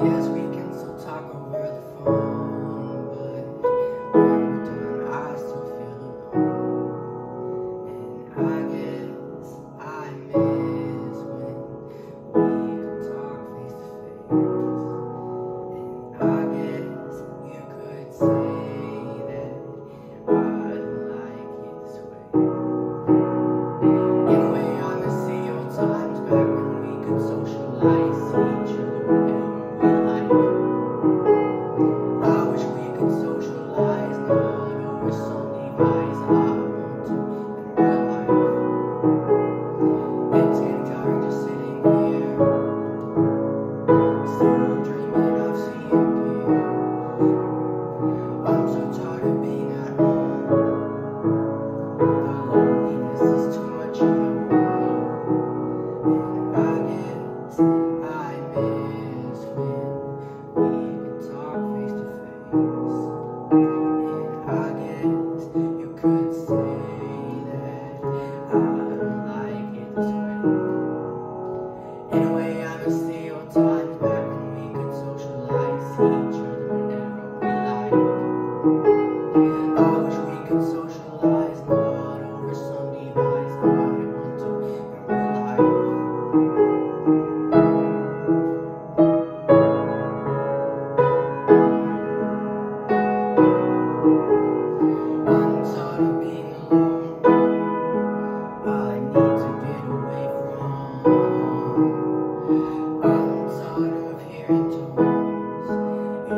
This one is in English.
Yes, we